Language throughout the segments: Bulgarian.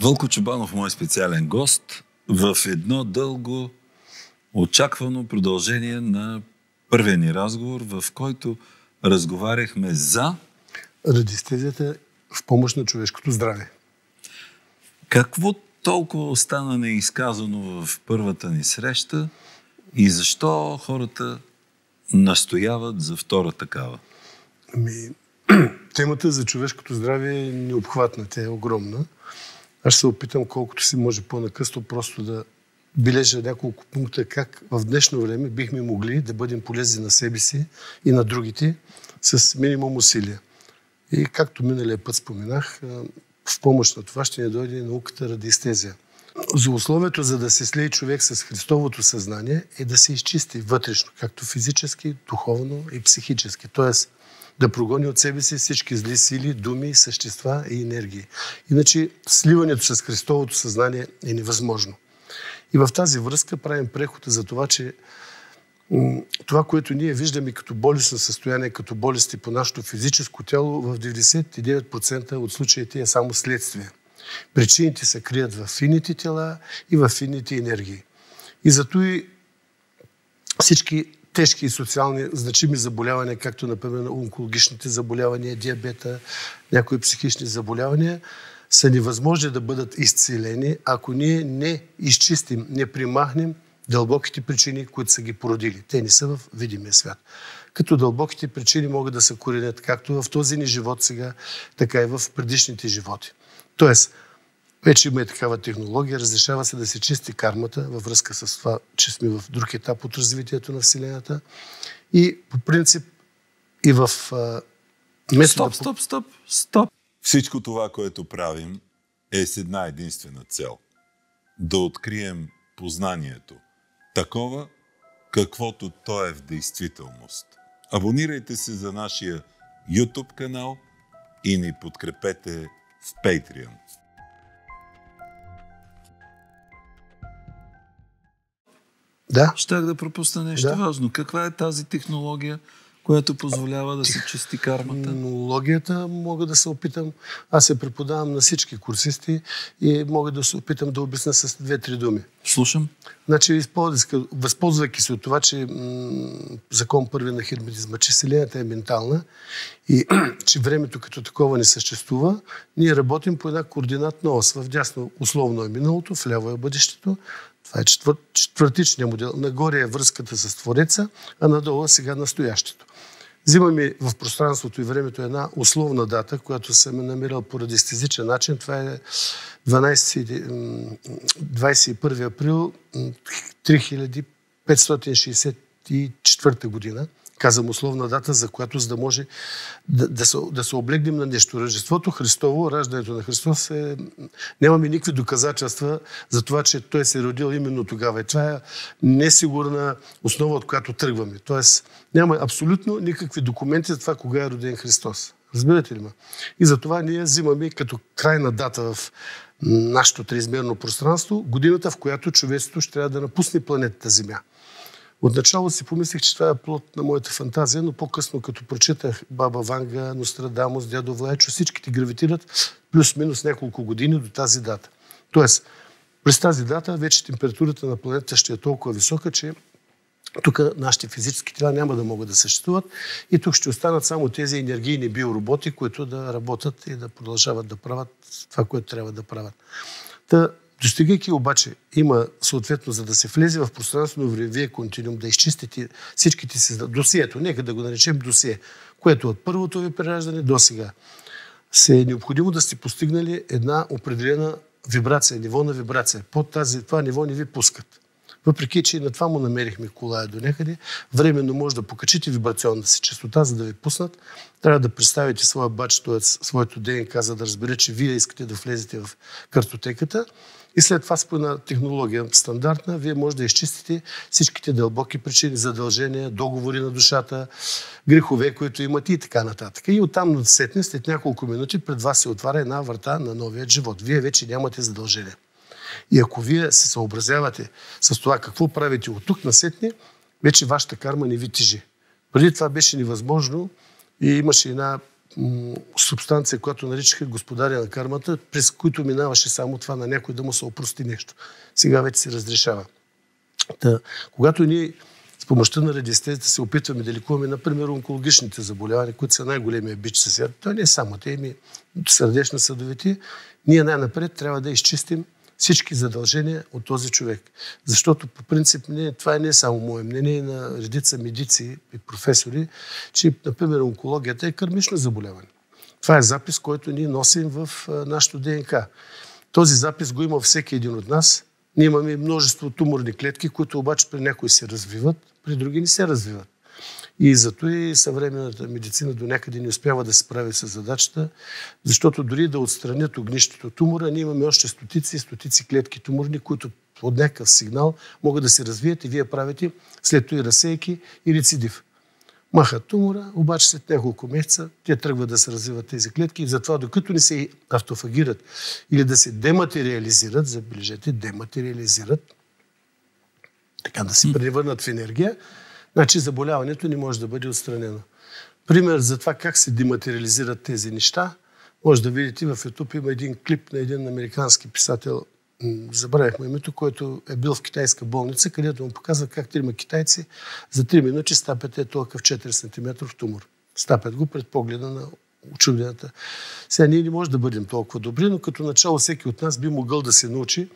Вълко Чубанов, мой специален гост, в едно дълго очаквано продължение на първия ни разговор, в който разговаряхме за радистезията в помощ на човешкото здраве. какво толкова остана неизказано в първата ни среща и защо хората настояват за втора такава. Ами, темата за човешкото здраве е необхватна, тя е огромна. Аз ще се опитам колкото си може по-накъсно просто да бележа няколко пункта как в днешно време бихме могли да бъдем полезни на себе си и на другите с минимум усилия. И както миналия път споменах, в помощ на това ще ни дойде науката радиестезия. За условието, за да се слее човек с Христовото съзнание, е да се изчисти вътрешно, както физически, духовно и психически. Тоест, да прогони от себе си всички зли сили, думи, същества и енергии. Иначе сливането с Христовото съзнание е невъзможно. И в тази връзка правим преход за това, че това, което ние виждаме като болестно състояние, като болести по нашето физическо тяло, в 99% от случаите е само следствие. Причините се крият в фините тела и в фините енергии. И зато и всички тежки и социални значими заболявания, както например онкологичните заболявания, диабета, някои психични заболявания, са невъзможни да бъдат изцелени, ако ние не изчистим, не примахнем дълбоките причини, които са ги породили. Те не са в видимия свят. Като дълбоките причини могат да се коренят както в този ни живот сега, така и в предишните животи. Тоест, вече има и такава технология, разрешава се да се чисти кармата във връзка с това, че сме в друг етап от развитието на Вселената. И по принцип и в метода... Стоп, стоп, стоп, стоп. Всичко това, което правим, е с една единствена цел. Да открием познанието. Такова, каквото то е в действителност. Абонирайте се за нашия YouTube канал и ни подкрепете в Patreon. Да. Щях да пропусна нещо да. важно. Каква е тази технология, която позволява да се чисти кармата? Технологията мога да се опитам. Аз се преподавам на всички курсисти и мога да се опитам да обясня с две-три думи. Слушам. Значи, възползвайки се от това, че м- закон първи на херметизма, че Вселената е ментална и че времето като такова не съществува, ние работим по една координатна ос. В дясно условно е миналото, вляво е бъдещето, това е четвър, четвъртичният модел. Нагоре е връзката с Твореца, а надолу е сега настоящето. Взимаме в пространството и времето една условна дата, която съм намирал по радистезичен начин. Това е 12, 21 април 3564 година казвам условна дата, за която за да може да, да, се, да се облегнем на нещо. Рождеството Христово, раждането на Христос, е, нямаме никакви доказателства за това, че Той се е родил именно тогава. И това е несигурна основа, от която тръгваме. Тоест няма абсолютно никакви документи за това, кога е роден Христос. Разбирате ли ме? И затова ние взимаме като крайна дата в нашето триизмерно пространство годината, в която човечеството ще трябва да напусне планетата Земя. Отначало си помислих, че това е плод на моята фантазия, но по-късно, като прочитах Баба Ванга, Нострадамус, Дядо Влайчо, всичките гравитират плюс-минус няколко години до тази дата. Тоест, през тази дата вече температурата на планетата ще е толкова висока, че тук нашите физически тела няма да могат да съществуват и тук ще останат само тези енергийни биороботи, които да работят и да продължават да правят това, което трябва да правят. Та, Достигайки обаче, има съответно, за да се влезе в пространствено времевия континуум, да изчистите всичките си досието, нека да го наречем досие, което от първото ви прераждане до сега, се е необходимо да сте постигнали една определена вибрация, ниво на вибрация. Под тази, това ниво не ви пускат. Въпреки, че на това му намерихме колая до някъде, временно може да покачите вибрационната си частота, за да ви пуснат. Трябва да представите своя бач, т.е. своето ДНК, за да разбере, че вие искате да влезете в картотеката и след това според на технология стандартна, вие може да изчистите всичките дълбоки причини, задължения, договори на душата, грехове, които имате и така нататък. И оттам на сетне, след няколко минути, пред вас се отваря една врата на новия живот. Вие вече нямате задължения. И ако вие се съобразявате с това какво правите от тук на сетне, вече вашата карма не ви тежи. Преди това беше невъзможно и имаше една субстанция, която наричаха господаря на кармата, през които минаваше само това на някой да му се опрости нещо. Сега вече се разрешава. Та, когато ние с помощта на радиестезията се опитваме да лекуваме, например, онкологичните заболявания, които са най-големия бич сега, то не е само те, ми сърдечна съдовите, ние най-напред трябва да изчистим всички задължения от този човек. Защото по принцип не, това не е само мое мнение на редица медици и професори, че, например, онкологията е кърмично заболяване. Това е запис, който ние носим в нашото ДНК. Този запис го има всеки един от нас. Ние имаме множество туморни клетки, които обаче при някои се развиват, при други не се развиват. И зато и съвременната медицина до някъде не успява да се справи с задачата, защото дори да отстранят огнището тумора, ние имаме още стотици и стотици клетки туморни, които от някакъв сигнал могат да се развият и вие правите след това и разсейки и рецидив. Махат тумора, обаче след няколко месеца те тръгват да се развиват тези клетки и затова докато не се автофагират или да се дематериализират, забележете, дематериализират, така да се превърнат в енергия, значи заболяването не може да бъде отстранено. Пример за това как се дематериализират тези неща, може да видите в YouTube има един клип на един американски писател, забравяхме името, който е бил в китайска болница, където му показва как трима китайци за 3 минути стапят е толкова 4 см тумор. Стапят го пред погледа на очудената. Сега ние не можем да бъдем толкова добри, но като начало всеки от нас би могъл да се научи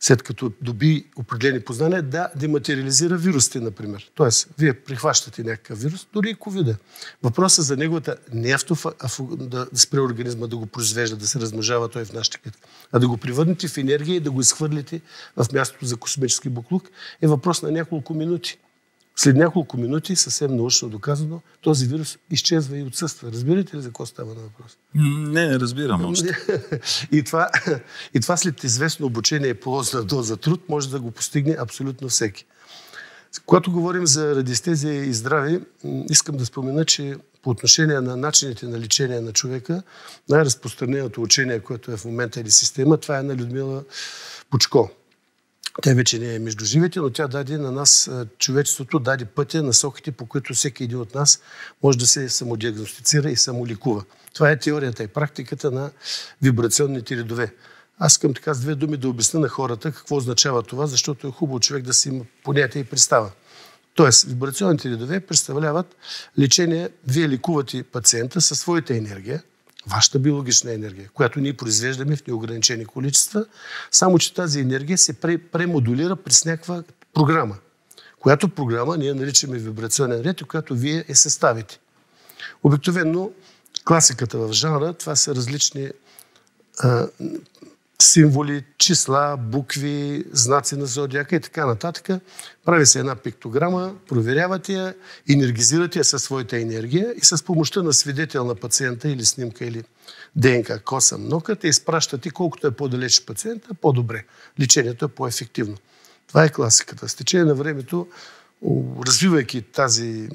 след като доби определени познания, да дематериализира вирусите, например. Тоест, вие прихващате някакъв вирус, дори и ковида. Въпросът за неговата не автофа, а да спре организма да го произвежда, да се размножава той в нашите клетки, а да го привърнете в енергия и да го изхвърлите в мястото за космически буклук, е въпрос на няколко минути. След няколко минути, съвсем научно доказано, този вирус изчезва и отсъства. Разбирате ли за какво става на въпрос? Не, не разбирам още. и, това, и това след известно обучение и полозна доза труд може да го постигне абсолютно всеки. Когато говорим за радистезия и здраве, искам да спомена, че по отношение на начините на лечение на човека, най-разпространеното учение, което е в момента или система, това е на Людмила Пучко. Тя вече не е между живите, но тя даде на нас, човечеството даде пътя, насоките, по които всеки един от нас може да се самодиагностицира и самоликува. Това е теорията и практиката на вибрационните редове. Аз искам така с две думи да обясня на хората какво означава това, защото е хубаво човек да си има понятие и представа. Тоест, вибрационните редове представляват лечение. Вие лекувате пациента със своята енергия, вашата биологична енергия, която ние произвеждаме в неограничени количества, само че тази енергия се премодулира през някаква програма, която програма ние наричаме вибрационен ред която вие е съставите. Обикновено класиката в жанра, това са различни а, символи, числа, букви, знаци на зодиака и така нататък. Прави се една пиктограма, проверявате я, енергизирате я със своята енергия и с помощта на свидетел на пациента или снимка или ДНК, коса, нокът, те изпращате колкото е по-далеч пациента, по-добре. Лечението е по-ефективно. Това е класиката. С течение на времето, развивайки тази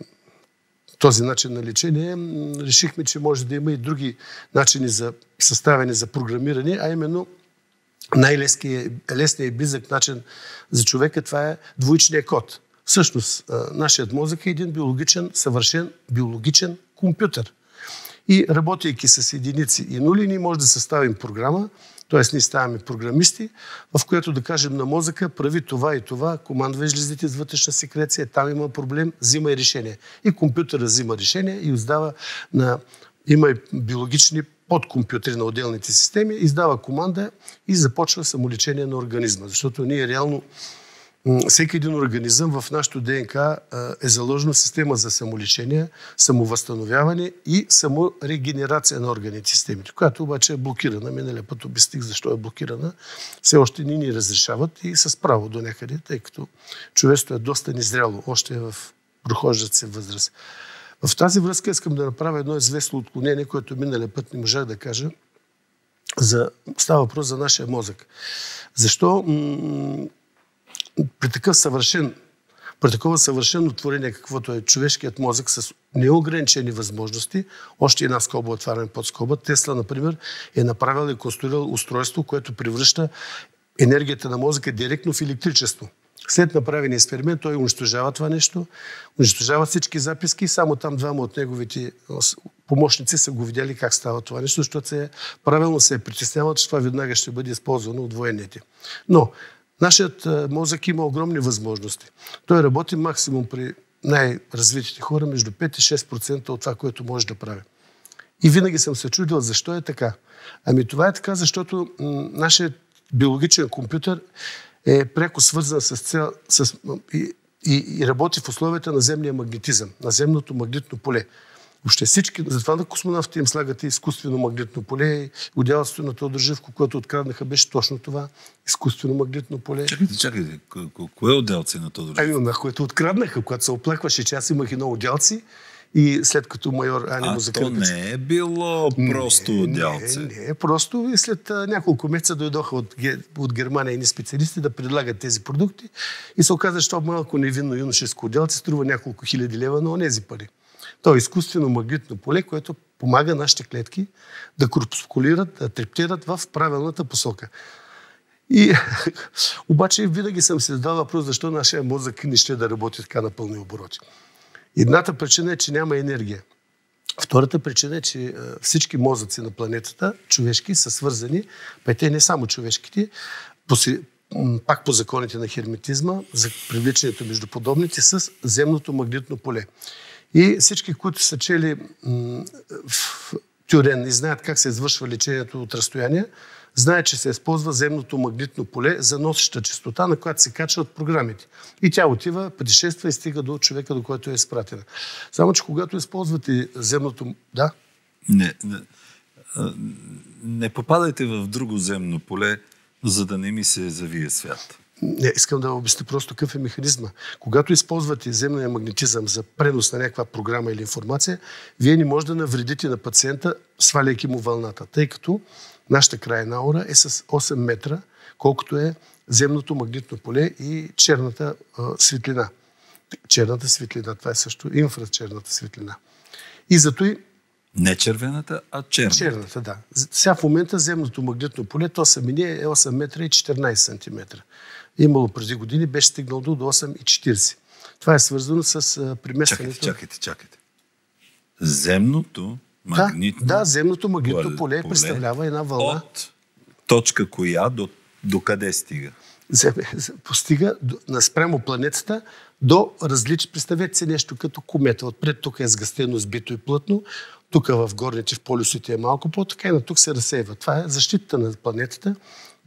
този начин на лечение, решихме, че може да има и други начини за съставяне, за програмиране, а именно най-лесният и близък начин за човека, това е двоичният код. Всъщност, нашият мозък е един биологичен, съвършен биологичен компютър. И работейки с единици и нули, ние може да съставим програма, т.е. ние ставаме програмисти, в която да кажем на мозъка, прави това и това, командвай жлезите с вътрешна секреция, там има проблем, взима и решение. И компютъра взима решение и издава на... Има и биологични подкомпютри на отделните системи, издава команда и започва самолечение на организма. Защото ние реално всеки един организъм в нашото ДНК е заложена система за самолечение, самовъзстановяване и саморегенерация на органите системите, която обаче е блокирана. Миналия път обясних защо е блокирана. Все още ни ни разрешават и с право до някъде, тъй като човечеството е доста незряло, още е в прохождат се възраст. В тази връзка искам да направя едно известно отклонение, което миналия път не можах да кажа. За, става въпрос за нашия мозък. Защо м- при такъв съвършен, при такова съвършено творение, каквото е човешкият мозък с неограничени възможности, още една скоба отваряме под скоба. Тесла, например, е направил и конструирал устройство, което превръща енергията на мозъка директно в електричество. След направения експеримент той унищожава това нещо, унищожава всички записки само там двама от неговите помощници са го видяли как става това нещо, защото се, правилно се е притесняват, че това веднага ще бъде използвано от военните. Но нашият мозък има огромни възможности. Той работи максимум при най-развитите хора между 5 и 6% от това, което може да прави. И винаги съм се чудил защо е така. Ами това е така, защото нашият биологичен компютър е пряко свързан с цел, с, и, и, и работи в условията на земния магнетизъм, на земното магнитно поле. Въобще всички, затова на космонавтите им слагат изкуствено магнитно поле. Отделството на Тодор Живко, което откраднаха, беше точно това. Изкуствено магнитно поле. Чакайте, чакайте. Кое отделци на Тодор Живко? Ами, на което откраднаха, когато се оплакваше, че аз имах едно отделци и след като майор Ани му закрепи... то не е било просто не, отделце. Не, не, просто и след а, няколко месеца дойдоха от, от Германия едни специалисти да предлагат тези продукти и се оказа, че това малко невинно юношеско отделце струва няколко хиляди лева на онези пари. То е изкуствено магнитно поле, което помага нашите клетки да корпускулират, да трептират в правилната посока. И обаче винаги съм се задал въпрос, защо нашия мозък не ще да работи така на пълни обороти. Едната причина е, че няма енергия. Втората причина е, че всички мозъци на планетата, човешки, са свързани, па те не само човешките, пак по законите на херметизма, за привличането между подобните, с земното магнитно поле. И всички, които са чели Тюрен и знаят как се извършва лечението от разстояние, знаят, че се използва земното магнитно поле за носеща частота, на която се качва от програмите. И тя отива, пътешества и стига до човека, до който е изпратена. Само, че когато използвате земното... Да? Не, не, не попадайте в друго земно поле, за да не ми се завие свят. Не, искам да обясня просто какъв е механизма. Когато използвате земния магнетизъм за пренос на някаква програма или информация, вие не може да навредите на пациента, сваляйки му вълната, тъй като нашата крайна аура е с 8 метра, колкото е земното магнитно поле и черната а, светлина. Черната светлина, това е също инфрачерната светлина. И зато и не червената, а черната. Черната, да. Сега в момента земното магнитно поле, то самине е 8 метра и 14 сантиметра имало преди години, беше стигнал до 8,40. Това е свързано с приместването. Чакайте, чакайте, чакайте. Земното магнитно... Да, да земното магнитно поле, поле представлява една вълна. От точка коя до, до къде стига? Постига на спрямо планетата до различни. Представете си нещо като комета. Отпред тук е сгъстено, сбито и плътно. Тук в горните, в полюсите е малко по-така и на тук се разсейва. Това е защитата на планетата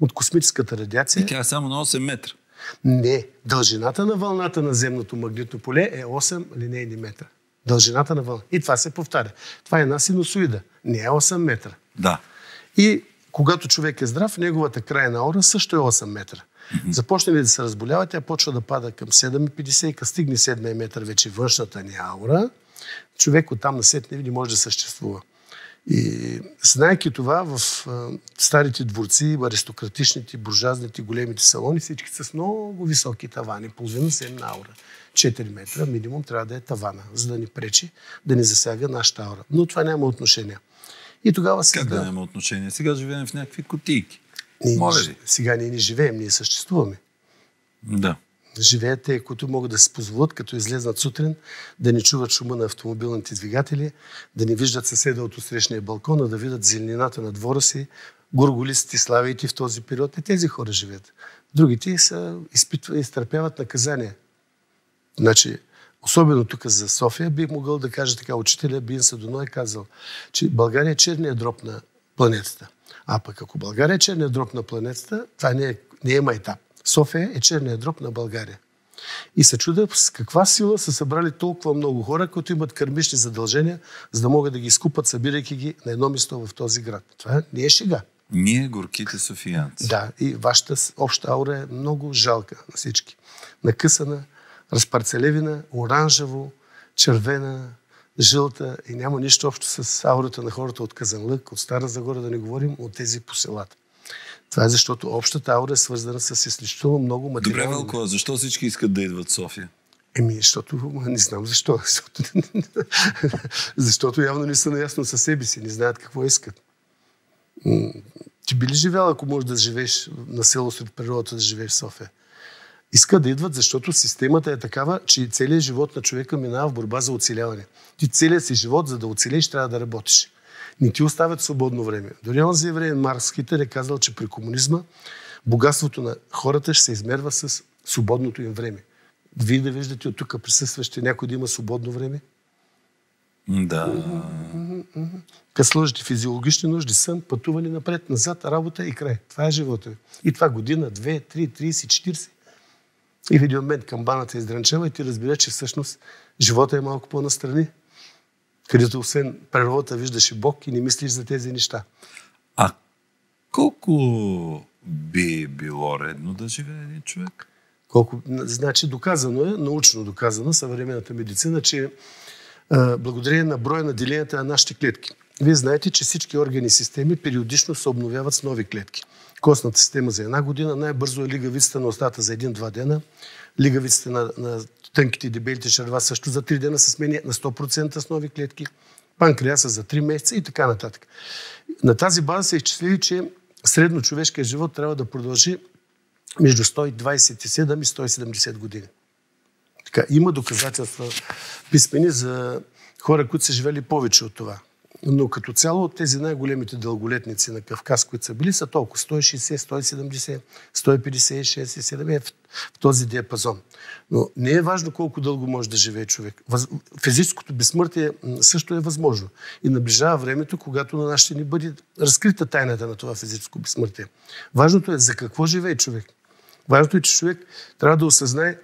от космическата радиация. И тя е само на 8 метра. Не. Дължината на вълната на земното магнитно поле е 8 линейни метра. Дължината на вълна. И това се повтаря. Това е една синусоида. Не е 8 метра. Да. И когато човек е здрав, неговата крайна аура също е 8 метра. Mm-hmm. Започне ли да се разболява, тя почва да пада към 7,50 и като стигне 7 метър вече външната ни аура, човек оттам на сетне не може да съществува. И знайки това, в а, старите дворци, аристократичните, буржуазните, големите салони, всички с много високи тавани, половина земна аура. 4 метра минимум трябва да е тавана, за да ни пречи, да ни засяга нашата аура. Но това няма отношение. И тогава се. Как да няма отношение? Сега живеем в някакви кутийки. Ние, Моля ли? Сега ние не живеем, ние съществуваме. Да живеят те, които могат да се позволят, като излезнат сутрин, да не чуват шума на автомобилните двигатели, да не виждат съседа от усрещния балкон, а да видят зеленината на двора си, горголистите, славейте в този период. И тези хора живеят. Другите са, изпитват, изтърпяват наказания. Значи, особено тук за София, бих могъл да кажа така, учителя Бин Садоно е казал, че България е черният дроб на планетата. А пък ако България е черният дроб на планетата, това не е, не е майтап. София е черният дроб на България. И се чуда с каква сила са събрали толкова много хора, които имат кърмични задължения, за да могат да ги изкупат, събирайки ги на едно место в този град. Това не е шега. Ние горките софиянци. Да, и вашата обща аура е много жалка на всички. Накъсана, разпарцелевина, оранжево, червена, жълта и няма нищо общо с аурата на хората от Казанлък, от Стара Загора, да не говорим от тези по селата. Това е защото общата аура е свързана с изключително много материали. Добре, Велко, защо всички искат да идват в София? Еми, защото не знам защо. Защото, защото явно не са наясно със себе си, не знаят какво искат. Ти би ли живял, ако можеш да живееш на село сред природата, да живееш в София? Искат да идват, защото системата е такава, че целият живот на човека минава в борба за оцеляване. Ти целият си живот, за да оцелееш, трябва да работиш. Не ти оставят свободно време. Дори онзи евреен Маркс Хитър е казал, че при комунизма богатството на хората ще се измерва с свободното им време. Вие да виждате от тук присъстващи някой да има свободно време? Да. Като сложите физиологични нужди, сън, пътуване напред, назад, работа и край. Това е живота. И това година, две, три, 30, 40. И в един момент камбаната издранчава и ти разбира, че всъщност живота е малко по-настрани, където освен природата виждаш и Бог и не мислиш за тези неща. А колко би било редно да живее един човек? Колко, значи доказано е, научно доказано, съвременната медицина, че а, благодарение на броя на деленията на нашите клетки. Вие знаете, че всички органи и системи периодично се обновяват с нови клетки. Костната система за една година, най-бързо е лигавицата на остата за един-два дена, лигавицата на, на тънките дебелите черва също за 3 дена се сменя на 100% с нови клетки, панкреаса за 3 месеца и така нататък. На тази база се изчислили, че средно човешкият живот трябва да продължи между 127 и 170 години. Така, има доказателства писмени за хора, които са живели повече от това. Но като цяло от тези най-големите дълголетници на Кавказ, които са били, са толкова 160, 170, 156 и 7 е в, в този диапазон. Но не е важно колко дълго може да живее човек. Физическото безсмъртие също е възможно. И наближава времето, когато на нас ще ни бъде разкрита тайната на това физическо безсмъртие. Важното е за какво живее човек. Важното е, че човек трябва да осъзнае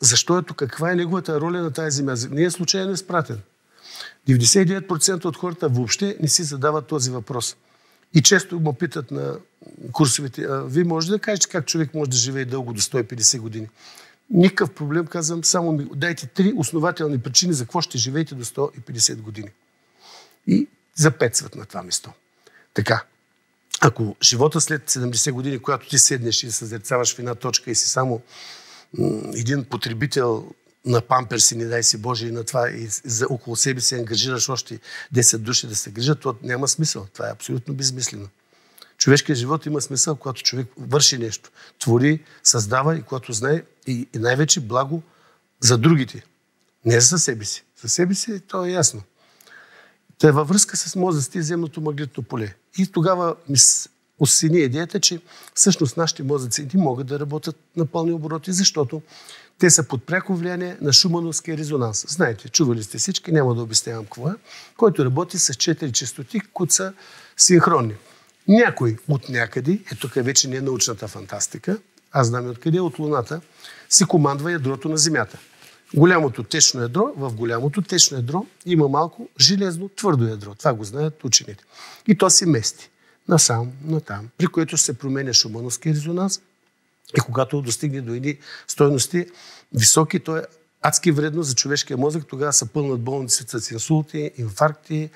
защо е тук, каква е неговата роля на тази земя. Не е случайно изпратен. 99% от хората въобще не си задават този въпрос. И често му питат на курсовете, вие може да кажете как човек може да живее дълго до 150 години. Никакъв проблем, казвам, само ми дайте три основателни причини за какво ще живеете до 150 години. И запецват на това место. Така, ако живота след 70 години, когато ти седнеш и съзерцаваш в една точка и си само един потребител на памперси, не дай си Боже, и на това, и за около себе си ангажираш още 10 души да се грижат, то няма смисъл. Това е абсолютно безмислено. Човешкият живот има смисъл, когато човек върши нещо, твори, създава и когато знае и, и най-вече благо за другите. Не за себе си. За себе си то е ясно. Та е във връзка с мозъците и земното магнитно поле. И тогава ми осени идеята, че всъщност нашите мозъци не могат да работят на пълни обороти, защото те са под пряко влияние на шумановския резонанс. Знаете, чували сте всички, няма да обяснявам какво е, който работи с четири частоти, които са синхронни. Някой от някъде, е тук вече не е научната фантастика, аз знам откъде, от Луната, си командва ядрото на Земята. Голямото течно ядро, в голямото течно ядро има малко железно твърдо ядро. Това го знаят учените. И то се мести насам, натам, при което се променя шумановски резонанс и когато достигне до едни стойности високи, то е адски вредно за човешкия мозък. Тогава са пълнат болниците с инсулти, инфаркти,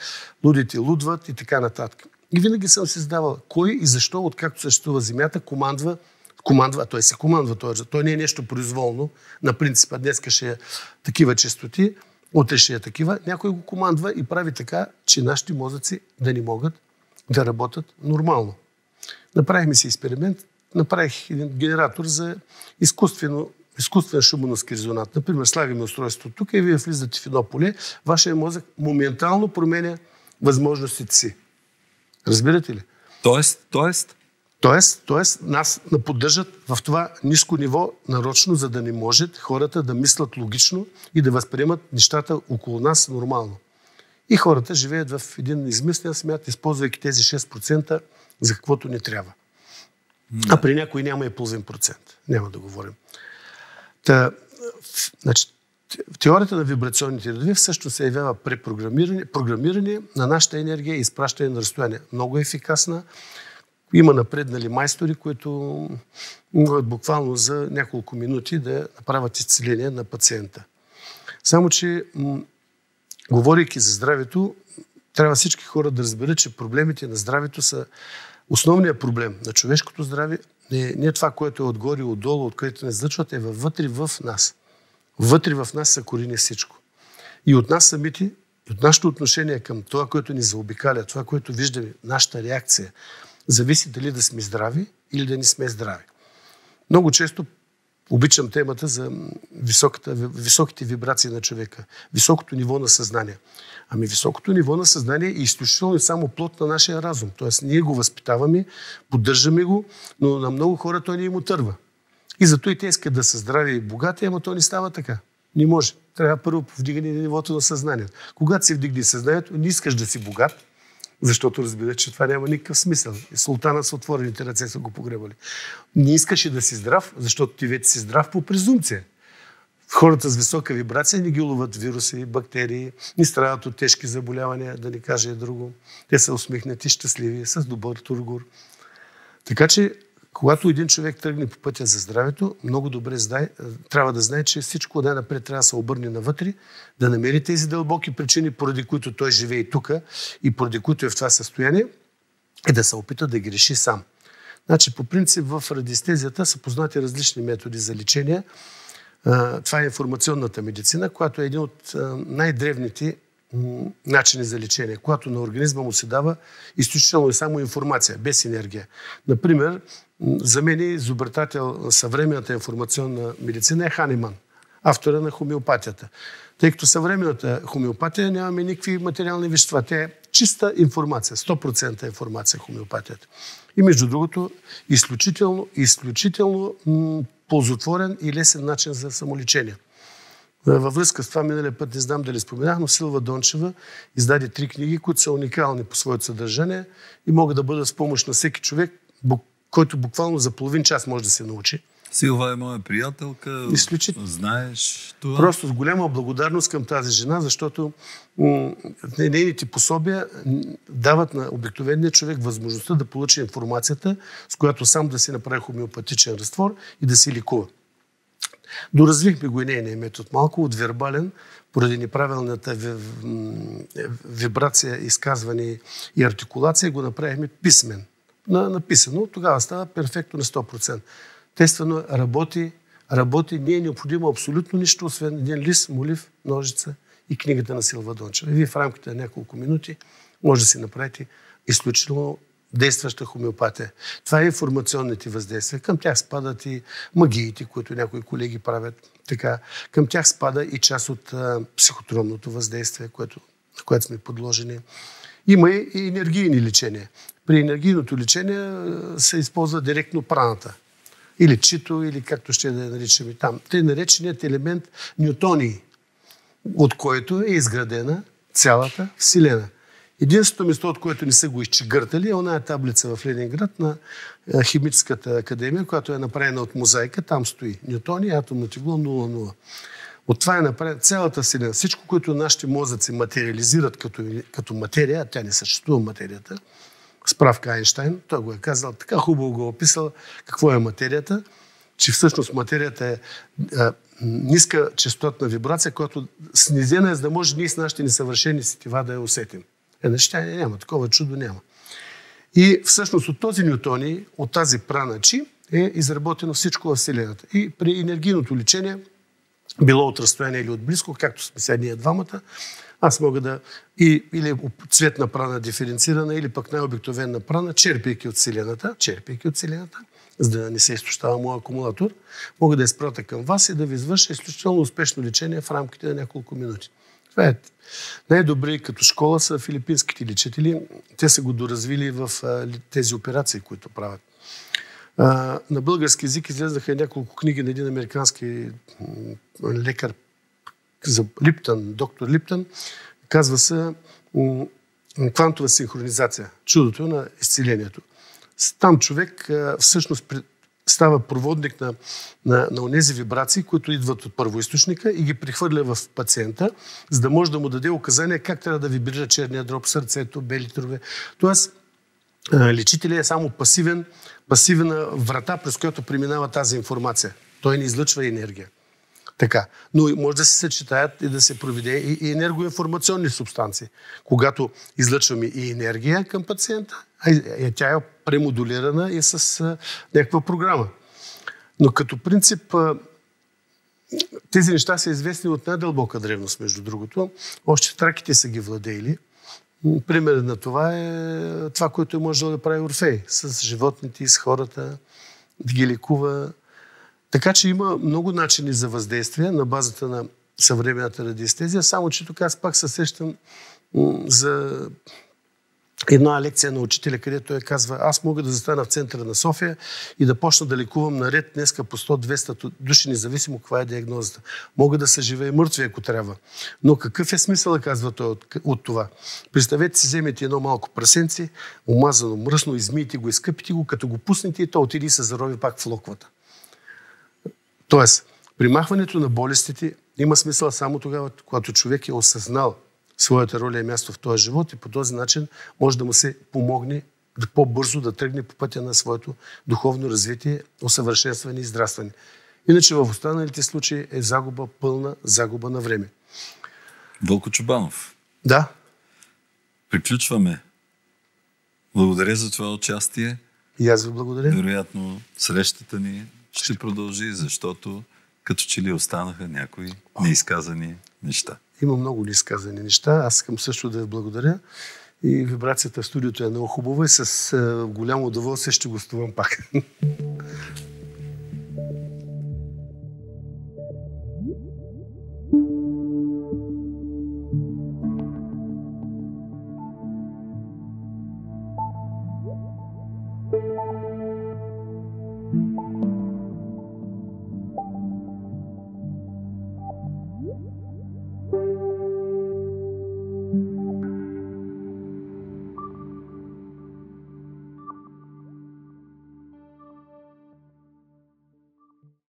лудите лудват и така нататък. И винаги съм се задавал кой и защо, откакто съществува Земята, командва командва, той се командва, той, той не е нещо произволно, на принципа днеска ще е такива частоти, утре ще е такива, някой го командва и прави така, че нашите мозъци да не могат да работят нормално. Направихме си експеримент, направих един генератор за изкуствено, изкуствен шумоноски резонат. Например, слагаме устройството тук и вие влизате в едно поле, вашия мозък моментално променя възможностите си. Разбирате ли? Тоест, тоест? Тоест, тоест нас поддържат в това ниско ниво нарочно, за да не можат хората да мислят логично и да възприемат нещата около нас нормално. И хората живеят в един измислен смят, използвайки тези 6% за каквото не трябва. А при някой няма и половин процент. Няма да говорим. Та, значи, в теорията на вибрационните редови всъщност се явява препрограмиране програмиране на нашата енергия и изпращане на разстояние. Много ефикасна. Има напреднали майстори, които могат буквално за няколко минути да направят изцеление на пациента. Само, че м- говорейки за здравето, трябва всички хора да разберат, че проблемите на здравето са Основният проблем на човешкото здраве не, не е това, което е отгоре, отдолу, откъдето не излъчват, е вътре в нас. Вътре в нас са корени всичко. И от нас самите, от нашето отношение към това, което ни заобикаля, това, което виждаме, нашата реакция, зависи дали да сме здрави или да не сме здрави. Много често обичам темата за високата, високите вибрации на човека, високото ниво на съзнание. Ами високото ниво на съзнание е изключително и само плод на нашия разум. Тоест ние го възпитаваме, поддържаме го, но на много хора той не им отърва. И зато и те искат да са здрави и богати, ама то не става така. Не може. Трябва първо повдигане на нивото на съзнанието. Когато се вдигне съзнанието, не искаш да си богат, защото разбира, че това няма никакъв смисъл. Султана с отворените ръце са го погребали. Не искаш и да си здрав, защото ти вече си здрав по презумпция. Хората с висока вибрация не ги ловат вируси, бактерии, не страдат от тежки заболявания, да не кажа и друго. Те са усмихнати, щастливи, с добър тургор. Така че когато един човек тръгне по пътя за здравето, много добре знае, трябва да знае, че всичко най-напред трябва да се обърне навътре, да намери тези дълбоки причини, поради които той живее тук и поради които е в това състояние, и да се опита да ги реши сам. Значи, по принцип, в радиестезията са познати различни методи за лечение. Това е информационната медицина, която е един от най-древните начини за лечение, когато на организма му се дава изключително и само информация, без енергия. Например, за мен изобретател на съвременната информационна медицина е Ханиман, автора на хомеопатията. Тъй като съвременната хомеопатия нямаме никакви материални вещества. Тя е чиста информация, 100% информация хомеопатията. И между другото, изключително, изключително ползотворен и лесен начин за самолечение. Във връзка с това, миналия път не знам дали споменах, но Силва Дончева издаде три книги, които са уникални по своето съдържание и могат да бъдат с помощ на всеки човек, който буквално за половин час може да се научи. Силва е моя приятелка. Изключително. Знаеш това. Просто с голяма благодарност към тази жена, защото нейните пособия дават на обикновения човек възможността да получи информацията, с която сам да си направи хомеопатичен разтвор и да си ликува. Доразвихме го и нейния метод малко от вербален, поради неправилната вибрация, изказване и артикулация, го направихме писмен. На, написано, тогава става перфектно на 100%. Тествано работи, работи, не е необходимо абсолютно нищо, освен един лист, молив, ножица и книгата на Силва Дончева. Вие в рамките на няколко минути може да си направите изключително действаща хомеопатия. Това е информационните въздействия. Към тях спадат и магиите, които някои колеги правят. Така. Към тях спада и част от а, психотромното въздействие, което, на което сме подложени. Има и енергийни лечения. При енергийното лечение се използва директно праната. Или чито, или както ще да наричаме там. Те нареченият елемент ньютоний, от който е изградена цялата Вселена. Единственото место, от което не са го изчегъртали, е оная таблица в Ленинград на Химическата академия, която е направена от мозайка. Там стои Ньютони, атомно тегло 0,0. От това е направена цялата Вселена. Всичко, което нашите мозъци материализират като, като материя, а тя не съществува материята, справка Айнштайн, той го е казал, така хубаво го е описал какво е материята, че всъщност материята е ниска частотна вибрация, която снизена е, за да може ние с нашите несъвършени сетива да я усетим. Е, неща няма, такова чудо няма. И всъщност от този ньютони, от тази прана чи, е изработено всичко в Вселената. И при енергийното лечение, било от разстояние или от близко, както сме сега ние двамата, аз мога да и, или цветна прана диференцирана, или пък най-обикновена прана, черпейки от Вселената, черпейки от Вселената, за да не се изтощава моят акумулатор, мога да изпратя към вас и да ви извърша изключително успешно лечение в рамките на няколко минути. Това е най-добри като школа са филипинските лечители. Те са го доразвили в тези операции, които правят. На български язик излезнаха няколко книги на един американски лекар за Липтън, доктор Липтън. Казва се квантова синхронизация. Чудото на изцелението. Там човек всъщност става проводник на, на, на тези вибрации, които идват от първоисточника и ги прехвърля в пациента, за да може да му даде указания как трябва да вибрира черния дроб, сърцето, бели трове. Тоест, лечителят е само пасивен, пасивна врата, през която преминава тази информация. Той не излъчва енергия. Така. Но може да се съчетаят и да се проведе и енергоинформационни субстанции. Когато излъчваме и енергия към пациента, а тя е премодулирана и с някаква програма. Но като принцип тези неща са известни от най-дълбока древност, между другото. Още траките са ги владеили. Пример на това е това, което е можел да прави Орфей с животните с хората, да ги лекува. Така че има много начини за въздействие на базата на съвременната радиестезия, само че тук аз пак се сещам за една лекция на учителя, където той казва, аз мога да застана в центъра на София и да почна да лекувам наред днеска по 100-200 души, независимо каква е диагнозата. Мога да са живе и мъртви, ако трябва. Но какъв е смисъл, казва той от, от това? Представете си, вземете едно малко прасенце, омазано, мръсно, измийте го, изкъпите го, като го пуснете и то отиде и се зарови пак в локвата. Тоест, примахването на болестите има смисъл само тогава, когато човек е осъзнал своята роля и място в този живот и по този начин може да му се помогне да по-бързо да тръгне по пътя на своето духовно развитие, усъвършенстване и израстване. Иначе в останалите случаи е загуба, пълна загуба на време. Вълко Чубанов. Да. Приключваме. Благодаря за това участие. И аз ви благодаря. Вероятно, срещата ни ще продължи, защото като че ли останаха някои неизказани неща. Има много неизказани неща. Аз искам също да ви благодаря. И вибрацията в студиото е много хубава и с голямо удоволствие ще гостувам пак.